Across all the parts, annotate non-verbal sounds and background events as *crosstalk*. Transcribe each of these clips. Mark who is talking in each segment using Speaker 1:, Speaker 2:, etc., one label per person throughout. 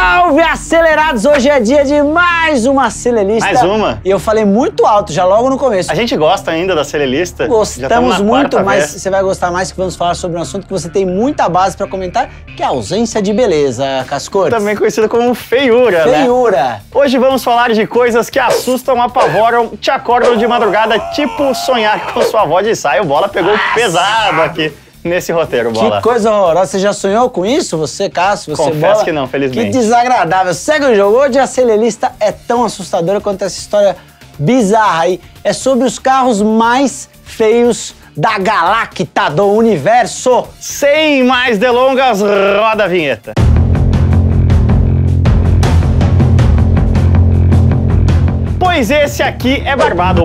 Speaker 1: Salve, acelerados! Hoje é dia de mais uma Celelista.
Speaker 2: Mais uma?
Speaker 1: E eu falei muito alto, já logo no começo.
Speaker 2: A gente gosta ainda da Celelista.
Speaker 1: Gostamos muito, mas você vai gostar mais que vamos falar sobre um assunto que você tem muita base para comentar, que é a ausência de beleza, Cascores.
Speaker 2: Também conhecido como feiura,
Speaker 1: né? Feiura. Né?
Speaker 2: Hoje vamos falar de coisas que assustam, apavoram, te acordam de madrugada, tipo sonhar com sua avó de saia. O Bola pegou Nossa. pesado aqui nesse roteiro, Bola.
Speaker 1: Que coisa horrorosa. Você já sonhou com isso? Você, Cássio, você,
Speaker 2: Confesso
Speaker 1: Bola?
Speaker 2: que não, felizmente.
Speaker 1: Que desagradável. Segue o jogo. Hoje a Celelista é tão assustadora quanto essa história bizarra aí. É sobre os carros mais feios da galacta do universo.
Speaker 2: Sem mais delongas, roda a vinheta. Pois esse aqui é barbado.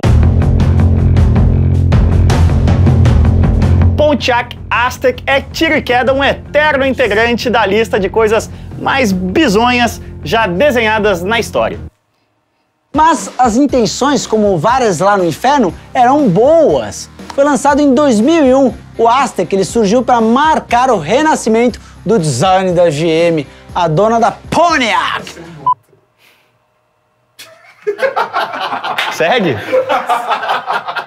Speaker 2: Pontiac Aztec é tiro e queda um eterno integrante da lista de coisas mais bizonhas já desenhadas na história.
Speaker 1: Mas as intenções, como várias lá no inferno, eram boas. Foi lançado em 2001, o Aztec ele surgiu para marcar o renascimento do design da GM, a dona da Pontiac.
Speaker 2: Segue? *laughs*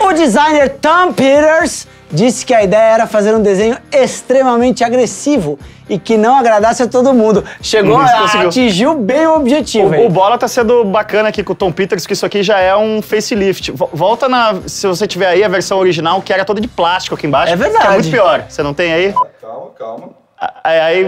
Speaker 1: O designer Tom Peters disse que a ideia era fazer um desenho extremamente agressivo e que não agradasse a todo mundo. Chegou, a, atingiu bem o objetivo.
Speaker 2: O, o, Bola tá sendo bacana aqui com o Tom Peters, que isso aqui já é um facelift. Volta na, se você tiver aí a versão original, que era toda de plástico aqui embaixo.
Speaker 1: É verdade.
Speaker 2: Que é muito pior. Você não tem aí?
Speaker 3: Calma, calma.
Speaker 2: Aí, aí...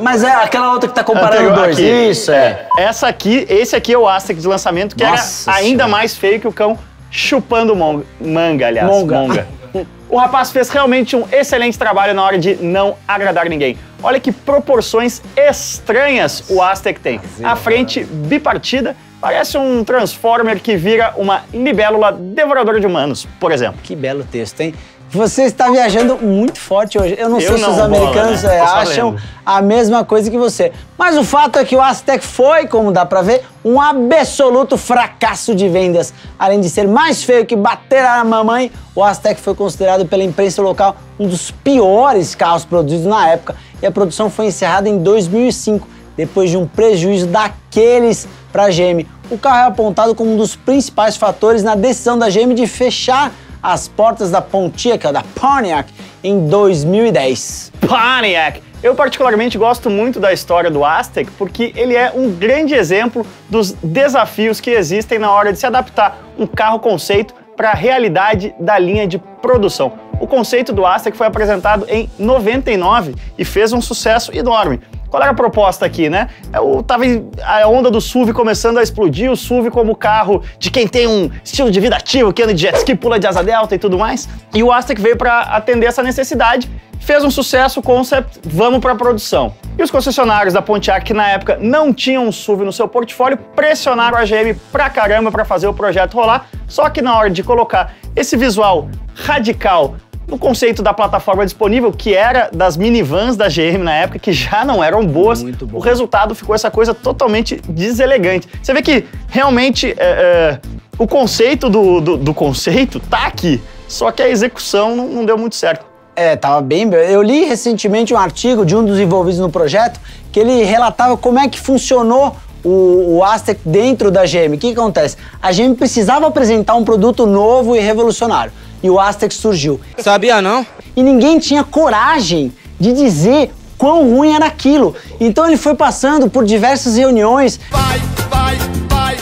Speaker 1: Mas é aquela outra que tá comparando
Speaker 2: Anterior,
Speaker 1: dois.
Speaker 2: Aqui.
Speaker 1: Isso, é.
Speaker 2: Essa aqui, esse aqui é o Aztec de lançamento, que Nossa era ainda mais feio que o cão chupando monga, manga, aliás.
Speaker 1: Monga.
Speaker 2: monga. *laughs* o rapaz fez realmente um excelente trabalho na hora de não agradar ninguém. Olha que proporções estranhas o Aztec tem. A frente bipartida parece um Transformer que vira uma libélula devoradora de humanos, por exemplo.
Speaker 1: Que belo texto, hein? Você está viajando muito forte hoje. Eu não
Speaker 2: eu
Speaker 1: sei
Speaker 2: não,
Speaker 1: se os americanos
Speaker 2: bola, né?
Speaker 1: é, acham a mesma coisa que você. Mas o fato é que o Aztec foi, como dá pra ver, um absoluto fracasso de vendas. Além de ser mais feio que bater a mamãe, o Aztec foi considerado pela imprensa local um dos piores carros produzidos na época. E a produção foi encerrada em 2005, depois de um prejuízo daqueles para a GM. O carro é apontado como um dos principais fatores na decisão da GM de fechar as portas da Pontiac, da Pontiac, em 2010.
Speaker 2: Pontiac! Eu particularmente gosto muito da história do Aztec porque ele é um grande exemplo dos desafios que existem na hora de se adaptar um carro conceito para a realidade da linha de produção. O conceito do Aztec foi apresentado em 99 e fez um sucesso enorme. Qual era a proposta aqui, né? Eu tava a onda do SUV começando a explodir, o SUV como carro de quem tem um estilo de vida ativo, que anda de jet ski, pula de asa delta e tudo mais. E o Aztec veio para atender essa necessidade, fez um sucesso, concept, vamos para produção. E os concessionários da Pontiac, que na época não tinham um SUV no seu portfólio, pressionaram a GM pra caramba para fazer o projeto rolar, só que na hora de colocar esse visual radical no conceito da plataforma disponível, que era das minivans da GM na época, que já não eram boas, o resultado ficou essa coisa totalmente deselegante. Você vê que realmente é, é, o conceito do, do, do, conceito tá aqui, só que a execução não, não deu muito certo.
Speaker 1: É, tava bem. Eu li recentemente um artigo de um dos envolvidos no projeto que ele relatava como é que funcionou o, o Aztec dentro da GM. O que, que acontece? A GM precisava apresentar um produto novo e revolucionário e o Aztec surgiu.
Speaker 4: Sabia não?
Speaker 1: E ninguém tinha coragem de dizer quão ruim era aquilo. Então ele foi passando por diversas reuniões.
Speaker 3: Vai, vai, vai,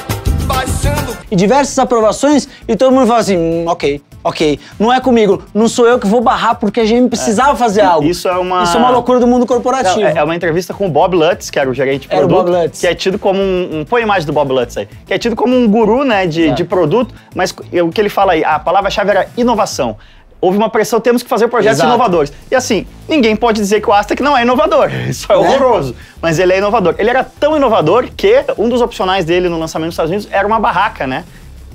Speaker 3: vai sendo.
Speaker 1: E diversas aprovações e todo mundo falou assim, hum, ok ok, não é comigo, não sou eu que vou barrar porque a GM precisava é. fazer algo.
Speaker 2: Isso é uma...
Speaker 1: Isso é uma loucura do mundo corporativo. Não,
Speaker 2: é, é, uma entrevista com o Bob Lutz, que era o gerente de produto. Era o Bob Lutz. Que é tido como um, um... Põe a imagem do Bob Lutz aí. Que é tido como um guru, né, de, de produto, mas o que ele fala aí, a palavra-chave era inovação houve uma pressão, temos que fazer projetos Exato. inovadores. E assim, ninguém pode dizer que o Aztec não é inovador, *laughs* isso é né? horroroso, mas ele é inovador. Ele era tão inovador que um dos opcionais dele no lançamento dos Estados Unidos era uma barraca, né?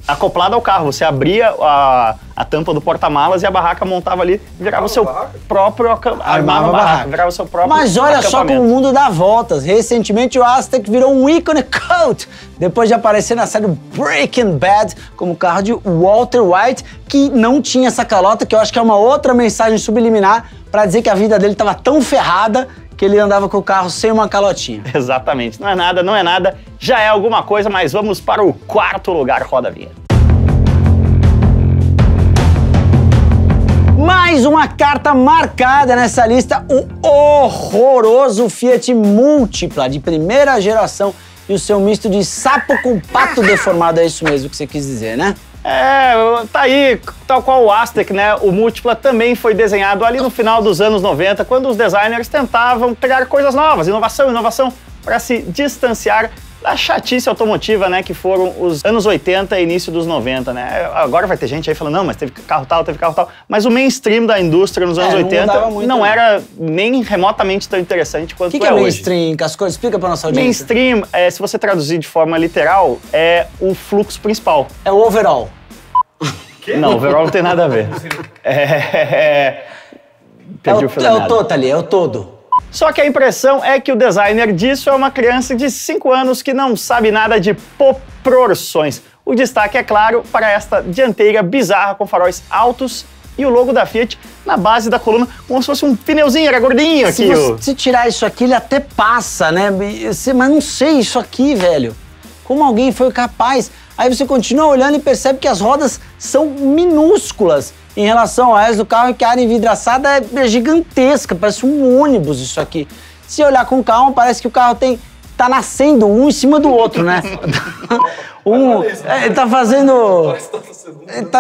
Speaker 2: Acoplada ao carro. Você abria a, a tampa do porta-malas e a barraca montava ali, virava o seu próprio armava a barraca, virava seu próprio
Speaker 1: Mas olha só como o mundo dá voltas. Recentemente o Aztec virou um ícone cult depois de aparecer na série Breaking Bad como carro de Walter White, que não tinha essa calota, que eu acho que é uma outra mensagem subliminar para dizer que a vida dele estava tão ferrada que ele andava com o carro sem uma calotinha. *laughs*
Speaker 2: Exatamente. Não é nada, não é nada. Já é alguma coisa, mas vamos para o quarto lugar, roda a vinheta.
Speaker 1: Mais uma carta marcada nessa lista, o horroroso Fiat Multipla de primeira geração e o seu misto de sapo com pato *laughs* deformado, é isso mesmo que você quis dizer, né?
Speaker 2: É, tá aí, tal qual o Aztec, né? O Múltipla também foi desenhado ali no final dos anos 90, quando os designers tentavam criar coisas novas, inovação, inovação, para se distanciar da chatice automotiva, né, que foram os anos 80 e início dos 90, né? Agora vai ter gente aí falando, não, mas teve carro tal, teve carro tal. Mas o mainstream da indústria nos anos
Speaker 1: É, não
Speaker 2: 80
Speaker 1: mudava
Speaker 2: não,
Speaker 1: muito, não.
Speaker 2: era nem remotamente tão interessante
Speaker 1: O
Speaker 2: quanto
Speaker 1: que, que
Speaker 2: é,
Speaker 1: é
Speaker 2: hoje.
Speaker 1: mainstream, Cascões? Explica pra nossa audiência.
Speaker 2: Mainstream, é, se você traduzir de forma literal, é o fluxo principal.
Speaker 1: É o overall.
Speaker 2: Não, overall não tem nada a ver. *laughs* É,
Speaker 1: É
Speaker 2: Perdi
Speaker 1: o,
Speaker 2: o fio
Speaker 1: é o
Speaker 2: meada.
Speaker 1: totally, é o todo.
Speaker 2: Só que a impressão é que o designer disso é uma criança de 5 anos que não sabe nada de proporções. O destaque é claro para esta dianteira bizarra com faróis altos e o logo da Fiat na base da coluna, como se fosse um pneuzinho, era gordinho
Speaker 1: Se
Speaker 2: aqui.
Speaker 1: você
Speaker 2: o-
Speaker 1: se tirar isso aqui, ele até passa, né? Mas não sei isso aqui, velho. Como alguém foi capaz? Aí você continua olhando e percebe que as rodas são minúsculas em relação ao resto do carro que a área envidraçada é gigantesca, parece um ônibus isso aqui. Se olhar com calma, parece que o carro tem tá nascendo um em cima do outro, né? *laughs* um, é, tá fazendo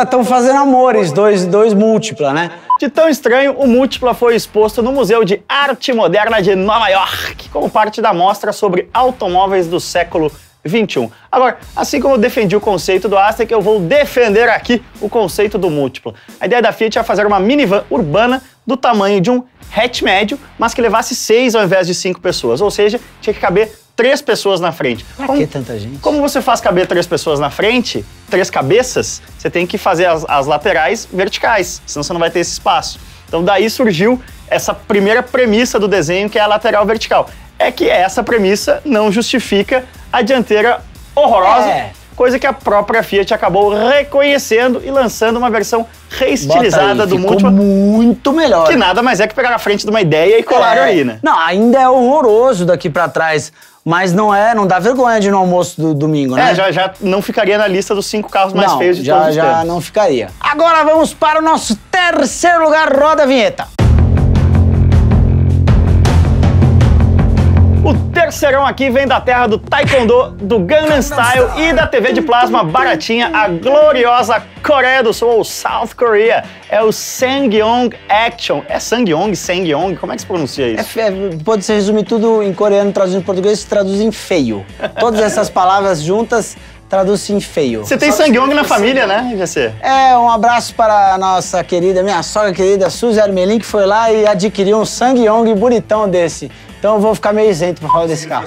Speaker 1: estão fazendo amores, dois, dois múltipla, né?
Speaker 2: De tão estranho, o Múltipla foi exposto no Museu de Arte Moderna de Nova York, como parte da mostra sobre automóveis do século XXI. Agora, assim como eu defendi o conceito do Aztec, eu vou defender aqui o conceito do Múltipla. A ideia da Fiat é fazer uma minivan urbana do tamanho de um hatch médio, mas que levasse seis ao invés de cinco pessoas, ou seja, tinha que caber três pessoas na frente.
Speaker 1: Pra que tanta gente?
Speaker 2: Como você faz caber três pessoas na frente, três cabeças, você tem que fazer as, as laterais verticais, senão você não vai ter esse espaço. Então daí surgiu essa primeira premissa do desenho, que é a lateral vertical. É que essa premissa não justifica a dianteira horrorosa,
Speaker 1: É.
Speaker 2: coisa que a própria Fiat acabou reconhecendo e lançando uma versão reestilizada
Speaker 1: aí,
Speaker 2: do Multiple,
Speaker 1: muito melhor.
Speaker 2: que nada mais é que pegar a frente de uma ideia e colaram
Speaker 1: É.
Speaker 2: aí, né?
Speaker 1: Não, ainda é horroroso daqui pra trás, mas não é, não dá vergonha de ir no almoço do domingo, né?
Speaker 2: É, já, já não ficaria na lista dos cinco carros mais
Speaker 1: não,
Speaker 2: feios de
Speaker 1: já,
Speaker 2: todos os
Speaker 1: já
Speaker 2: tempos.
Speaker 1: não ficaria. Agora vamos para o nosso terceiro lugar, roda a vinheta.
Speaker 2: O terceirão aqui vem da terra do Taekwondo, do Gangnam Style e da TV de plasma baratinha, a gloriosa Coreia do Sul, ou South Korea. É o Sangyong Action. É Sangyong, Sangyong? Como é que se pronuncia
Speaker 1: É,
Speaker 2: isso?
Speaker 1: fe- é, pode se resumir tudo em coreano, traduzindo em português, traduz em feio. Todas essas palavras juntas traduzem em feio.
Speaker 2: Você tem Sangyong na família, né, GC?
Speaker 1: É, um abraço para a nossa querida, minha sogra querida Suzy Armelin, que foi lá e adquiriu um Sangyong bonitão desse. Então eu vou ficar meio isento pra falar desse carro.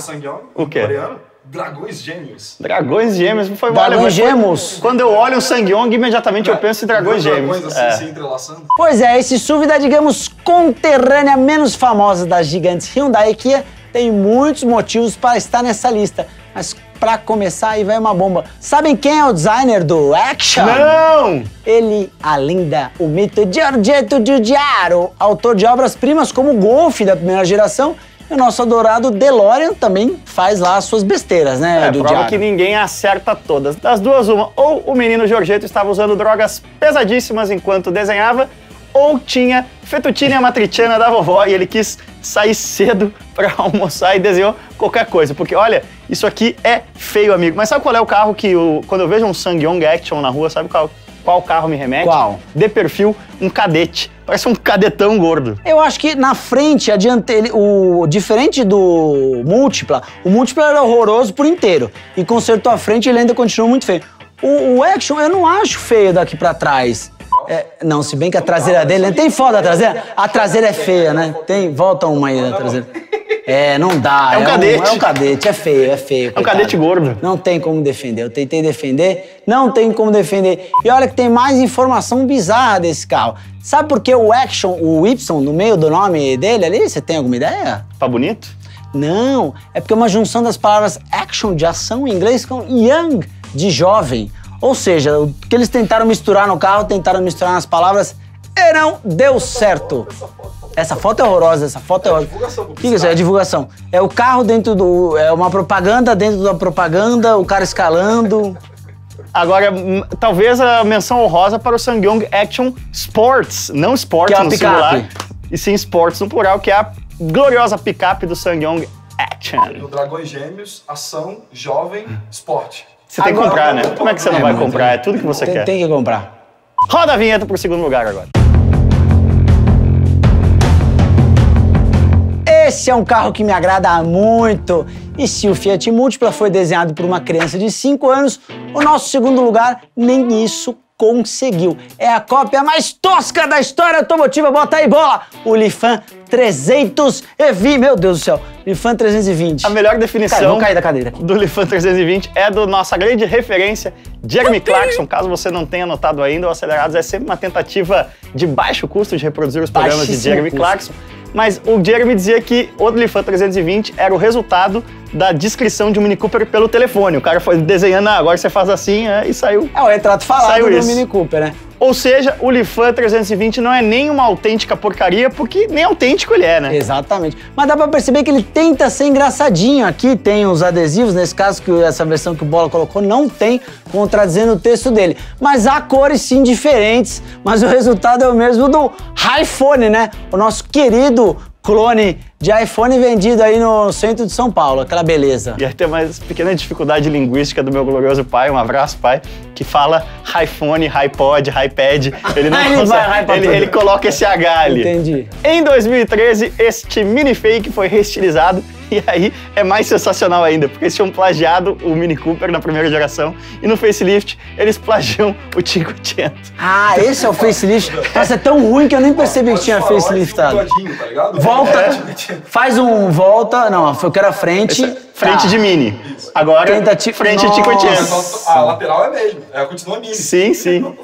Speaker 2: O quê?
Speaker 3: Coreano? Dragões gêmeos.
Speaker 2: Dragões gêmeos, foi
Speaker 1: Dragões
Speaker 2: olha, mas foi-
Speaker 1: gêmeos.
Speaker 2: Quando eu olho um Sangyong, imediatamente eu penso em dragões
Speaker 3: Dragões
Speaker 2: gêmeos.
Speaker 3: assim
Speaker 2: É.
Speaker 3: se entrelaçando.
Speaker 1: Pois é, esse SUV da, digamos, conterrânea menos famosa das gigantes Hyundai e Kia tem muitos motivos para estar nessa lista. Mas para começar, aí vai uma bomba. Sabem quem é o designer do Action?
Speaker 2: Não!
Speaker 1: Ele, a lenda, o mito Giorgetto Giugiaro, autor de obras-primas como o Golf da primeira geração, e o nosso adorado DeLorean também faz lá as suas besteiras, né,
Speaker 2: É, prova
Speaker 1: Giugiaro?
Speaker 2: que ninguém acerta todas. Das duas, uma. Ou o menino Giorgetto estava usando drogas pesadíssimas enquanto desenhava, ou tinha fettuccine matriciana da vovó e ele quis sair cedo para *laughs* almoçar e desenhou qualquer coisa. Porque, olha, isso aqui é feio, amigo. Mas sabe qual é o carro que, o, quando eu vejo um Sangyong Action na rua, sabe qual, qual carro me remete?
Speaker 1: Qual?
Speaker 2: De perfil, um cadete. Parece um cadetão gordo.
Speaker 1: Eu acho que na frente, a dianteira, o diferente do Múltipla, o Múltipla era horroroso por inteiro. E consertou a frente ele ainda continua muito feio. O, o Action eu não acho feio daqui pra trás. É, não, se bem que a traseira dele. né? Tem foto da traseira? A traseira é feia, né? Tem, volta uma aí da traseira. É, não dá.
Speaker 2: É um cadete.
Speaker 1: é um cadete, é feio, é feio.
Speaker 2: É um cadete gordo.
Speaker 1: Não tem como defender. Eu tentei defender, não tem como defender. E olha que tem mais informação bizarra desse carro. Sabe por que o Action, o Y no meio do nome dele ali? Você tem alguma ideia?
Speaker 2: Tá bonito?
Speaker 1: Não, é porque é uma junção das palavras action de ação em inglês com young de jovem. Ou seja, o que eles tentaram misturar no carro, tentaram misturar nas palavras e não deu certo. Essa foto é horrorosa, essa foto é horrorosa.
Speaker 3: divulgação,
Speaker 1: O que, que é isso? É divulgação. É o carro dentro do. É uma propaganda dentro da propaganda, o cara escalando.
Speaker 2: Agora, hum, talvez a menção honrosa para o Sangyong Action Sports, não Sports
Speaker 1: Que é a
Speaker 2: no
Speaker 1: picape.
Speaker 2: singular, e sim Sports no plural, que é a gloriosa picape do Sangyong Action.
Speaker 3: No Dragões Gêmeos, ação, jovem, esporte.
Speaker 2: Você tem que comprar, né? Como é que você não
Speaker 1: É,
Speaker 2: vai
Speaker 1: mas
Speaker 2: comprar? É tudo que você
Speaker 1: Tem,
Speaker 2: quer.
Speaker 1: tem que comprar.
Speaker 2: Roda a vinheta pro segundo lugar agora.
Speaker 1: Esse é um carro que me agrada muito. E se o Fiat Multipla foi desenhado por uma criança de 5 anos, o nosso segundo lugar nem isso conseguiu. É a cópia mais tosca da história automotiva. Bota aí, bola! O Lifan 320. Meu Deus do céu. Lifan 320.
Speaker 2: A melhor
Speaker 1: Cara,
Speaker 2: definição
Speaker 1: vou cair da cadeira
Speaker 2: do Lifan 320 é do nossa grande referência, Jeremy Clarkson. Caso você não tenha notado ainda, o Acelerados é sempre uma tentativa de baixo custo de reproduzir os programas de
Speaker 1: Baixíssimo
Speaker 2: Jeremy
Speaker 1: custo.
Speaker 2: Clarkson. Mas o Jeremy dizia que o Lifan 320 era o resultado da descrição de um Mini Cooper pelo telefone. O cara foi desenhando, ah, agora você faz assim, é, e saiu.
Speaker 1: É o retrato falado
Speaker 2: Saiu
Speaker 1: do
Speaker 2: isso.
Speaker 1: Mini Cooper, né?
Speaker 2: Ou seja, o Lifan 320 não é nem uma autêntica porcaria, porque nem autêntico ele é, né?
Speaker 1: Exatamente. Mas dá pra perceber que ele tenta ser engraçadinho. Aqui tem os adesivos, nesse caso, que essa versão que o Bola colocou não tem, contradizendo o texto dele. Mas há cores sim diferentes, mas o resultado é o mesmo do iPhone, né? O nosso querido clone de iPhone vendido aí no centro de São Paulo, aquela beleza.
Speaker 2: E tem uma pequena dificuldade linguística do meu glorioso pai, um abraço, pai, que fala iPhone, iPod, iPad. Ele não *laughs*
Speaker 1: Ele
Speaker 2: usa-
Speaker 1: vai, vai pra
Speaker 2: ele, ele coloca esse H ali.
Speaker 1: Entendi.
Speaker 2: Em 2013, este mini fake foi reestilizado *laughs* e aí é mais sensacional ainda, porque eles tinham plagiado o Mini Cooper na primeira geração e no facelift eles plagiam *laughs* o 500.
Speaker 1: Ah, esse é o facelift. Nossa, é tão ruim que eu nem percebi que tinha faceliftado.
Speaker 3: tá?
Speaker 1: Volta,
Speaker 3: É.
Speaker 1: faz um volta, não, eu quero a frente.
Speaker 2: Frente
Speaker 1: Tá.
Speaker 2: de Mini. Agora,
Speaker 1: Tentativa-
Speaker 2: frente de
Speaker 1: Nossa.
Speaker 2: 500.
Speaker 3: Mas A lateral é mesmo, ela continua mini.
Speaker 2: Sim, sim. *laughs*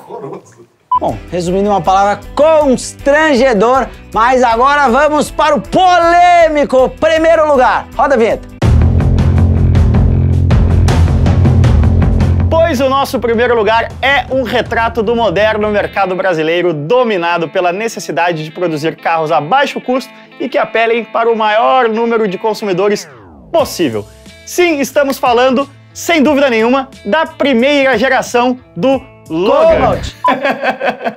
Speaker 1: Bom, resumindo uma palavra, constrangedor. Mas agora vamos para o polêmico primeiro lugar. Roda a vinheta.
Speaker 2: Pois o nosso primeiro lugar é um retrato do moderno mercado brasileiro dominado pela necessidade de produzir carros a baixo custo e que apelem para o maior número de consumidores possível. Sim, estamos falando, sem dúvida nenhuma, da primeira geração do.
Speaker 1: Cobalt. *laughs*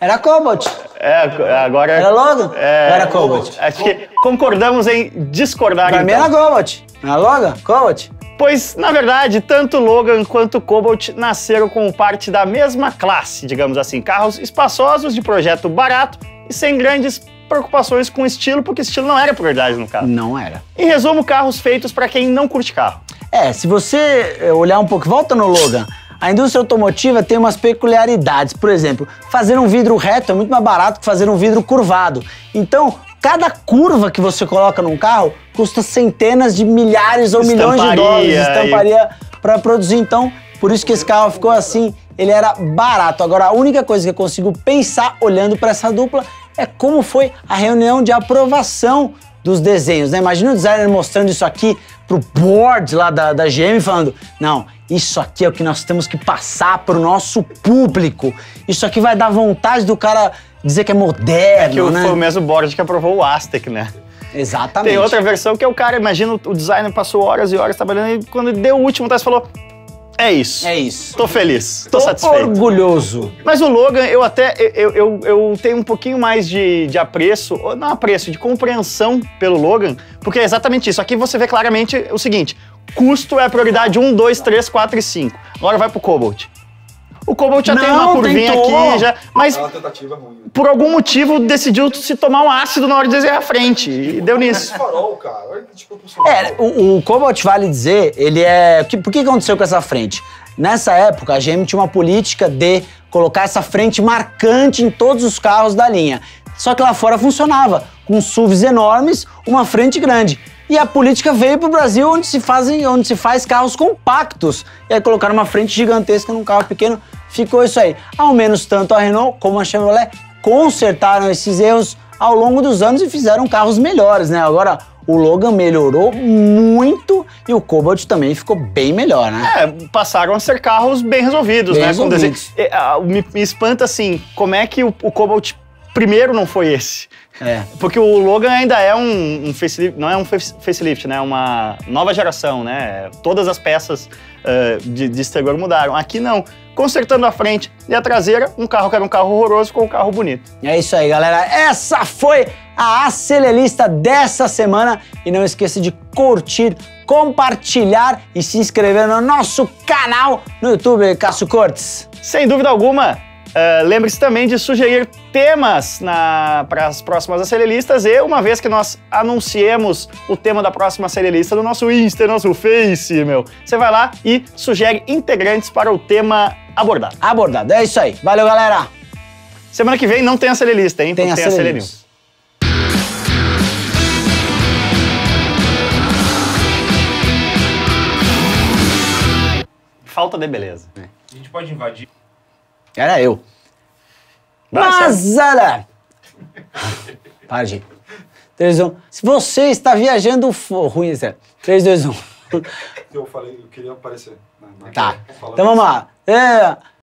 Speaker 1: Era Cobalt.
Speaker 2: É, agora
Speaker 1: Era Logan?
Speaker 2: É,
Speaker 1: era Cobalt?
Speaker 2: Acho que concordamos em discordar.
Speaker 1: Pra mim
Speaker 2: então.
Speaker 1: era Cobalt. Era Logan? Cobalt.
Speaker 2: Pois, na verdade, tanto Logan quanto Cobalt nasceram como parte da mesma classe, digamos assim. Carros espaçosos, de projeto barato e sem grandes preocupações com estilo, porque estilo não era prioridade no carro.
Speaker 1: Não era.
Speaker 2: Em resumo, carros feitos para quem não curte carro.
Speaker 1: É, se você eh, olhar um pouco, volta no Logan. A indústria automotiva tem umas peculiaridades. Por exemplo, fazer um vidro reto é muito mais barato que fazer um vidro curvado. Então, cada curva que você coloca num carro custa centenas de milhares ou milhões de
Speaker 2: Estamparia
Speaker 1: dólares de
Speaker 2: e-
Speaker 1: estamparia para produzir. Então, por isso que esse carro ficou assim. Ele era barato. Agora, a única coisa que eu consigo pensar olhando para essa dupla é como foi a reunião de aprovação dos desenhos, né? Imagina o designer mostrando isso aqui pro board lá da, da GM falando, não, isso aqui é o que nós temos que passar pro nosso público. Isso aqui vai dar vontade do cara dizer que é moderno,
Speaker 2: Que
Speaker 1: né?
Speaker 2: foi o mesmo board que aprovou o Aztec, né?
Speaker 1: Exatamente.
Speaker 2: Tem outra versão que é o cara, imagina o designer passou horas e horas trabalhando e quando deu o último teste falou: É isso.
Speaker 1: É isso.
Speaker 2: Tô feliz, tô,
Speaker 1: Tô
Speaker 2: satisfeito.
Speaker 1: orgulhoso.
Speaker 2: Mas o Logan, eu até eu, eu, eu tenho um pouquinho mais de, de apreço, ou não apreço, de compreensão pelo Logan, porque é exatamente isso. Aqui você vê claramente o seguinte: custo é a prioridade 1, 2, 3, 4 e 5. Agora vai pro Cobalt. O Cobalt já tem
Speaker 1: Não,
Speaker 2: uma curvinha
Speaker 1: tentou.
Speaker 2: aqui, já, mas
Speaker 3: É uma tentativa ruim. né?
Speaker 2: por algum motivo decidiu se tomar um ácido na hora de desenhar a frente. E deu nisso.
Speaker 3: Farol, cara, olha que desproporcional.
Speaker 1: É, o, o Cobalt, vale dizer, ele é... que- por que aconteceu com essa frente? Nessa época, a GM tinha uma política de colocar essa frente marcante em todos os carros da linha. Só que lá fora funcionava, com SUVs enormes, uma frente grande. E a política veio para o Brasil, onde se, fazem, onde se faz carros compactos. E aí colocaram uma frente gigantesca num carro pequeno, ficou isso aí. Ao menos tanto a Renault como a Chevrolet consertaram esses erros ao longo dos anos e fizeram carros melhores, né? Agora, o Logan melhorou muito e o Cobalt também ficou bem melhor, né?
Speaker 2: É, passaram a ser carros bem resolvidos,
Speaker 1: Bem
Speaker 2: né?
Speaker 1: Resolvidos.
Speaker 2: É, me, me espanta assim, como é que o, o Cobalt primeiro não foi esse?
Speaker 1: É.
Speaker 2: Porque o Logan ainda é um, um facelift, não é um face- facelift, né? É uma nova geração, né? Todas as peças eh, de, de exterior mudaram. Aqui não. Consertando a frente e a traseira, um carro que era um carro horroroso com um carro bonito.
Speaker 1: É isso aí, galera. Essa foi a Acelerista dessa semana. E não esqueça de curtir, compartilhar e se inscrever no nosso canal no YouTube, Cássio Cortes.
Speaker 2: Sem dúvida alguma, eh, lembre-se também de sugerir temas para as próximas aceleristas e uma vez que nós anunciemos o tema da próxima acelelista no nosso Insta, no nosso Face, meu, você vai lá e sugere integrantes para o tema abordado.
Speaker 1: Abordado. É isso aí. Valeu, galera.
Speaker 2: Semana que vem não tem acelelista, hein?
Speaker 1: Tem a News.
Speaker 2: Falta de beleza.
Speaker 3: A gente pode invadir.
Speaker 1: Era eu.
Speaker 2: Vai,
Speaker 1: Mazara! *laughs* Para, gente. 3, 2, 1. Se você está viajando ruim, Zé. 3, 2, 1.
Speaker 3: Eu falei, eu queria aparecer.
Speaker 1: Tá. Então vamos lá. É,